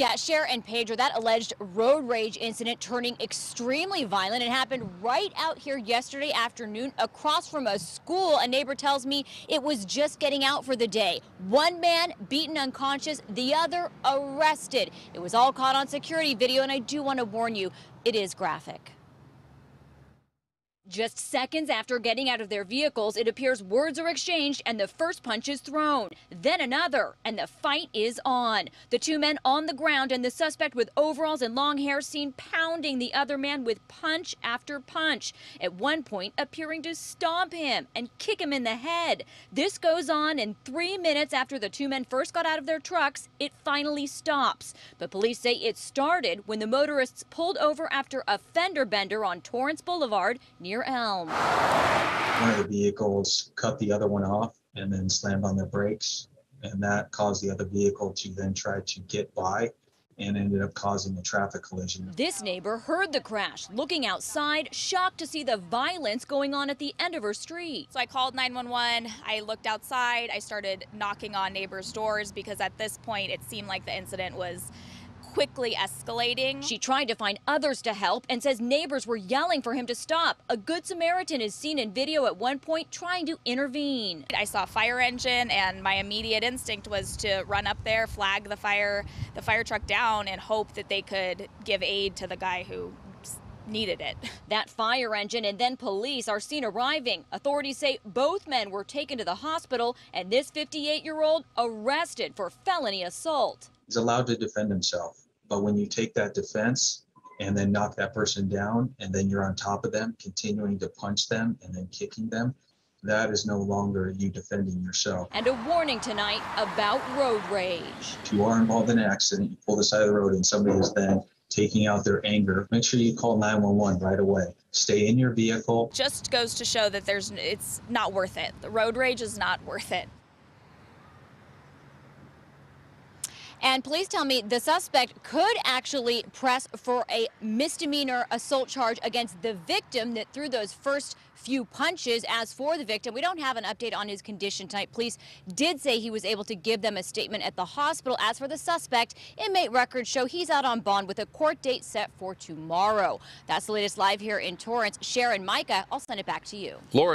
Yeah, Cher and Pedro, that alleged road rage incident turning extremely violent. It happened right out here yesterday afternoon across from a school. A neighbor tells me it was just getting out for the day. One man beaten unconscious, the other arrested. It was all caught on security video, and I do want to warn you, it is graphic. Just seconds after getting out of their vehicles, it appears words are exchanged and the first punch is thrown. Then another, and the fight is on. The two men on the ground and the suspect with overalls and long hair seen pounding the other man with punch after punch. At one point, appearing to stomp him and kick him in the head. This goes on, and three minutes after the two men first got out of their trucks, it finally stops. But police say it started when the motorists pulled over after a fender bender on Torrance Boulevard near Elm. One of the vehicles cut the other one off and then slammed on their brakes. And that caused the other vehicle to then try to get by and ended up causing a traffic collision. This neighbor heard the crash, looking outside, shocked to see the violence going on at the end of her street. So I called 911. I looked outside. I started knocking on neighbors' doors because at this point it seemed like the incident was quickly escalating. She tried to find others to help and says neighbors were yelling for him to stop. A good Samaritan is seen in video at one point trying to intervene. I saw a fire engine and my immediate instinct was to run up there, flag the fire the fire truck down and hope that they could give aid to the guy who needed it. That fire engine and then police are seen arriving. Authorities say both men were taken to the hospital and this 58 year old arrested for felony assault he's allowed to defend himself. But when you take that defense and then knock that person down, and then you're on top of them, continuing to punch them and then kicking them, that is no longer you defending yourself. And a warning tonight about road rage. If you are involved in an accident, you pull the side of the road and somebody is then taking out their anger, make sure you call 911 right away. Stay in your vehicle. Just goes to show that there's it's not worth it. The road rage is not worth it. And police tell me the suspect could actually press for a misdemeanor assault charge against the victim that threw those first few punches. As for the victim, we don't have an update on his condition tonight. Police did say he was able to give them a statement at the hospital. As for the suspect, inmate records show he's out on bond with a court date set for tomorrow. That's the latest live here in Torrance. Cher and Micah, I'll send it back to you. Laura.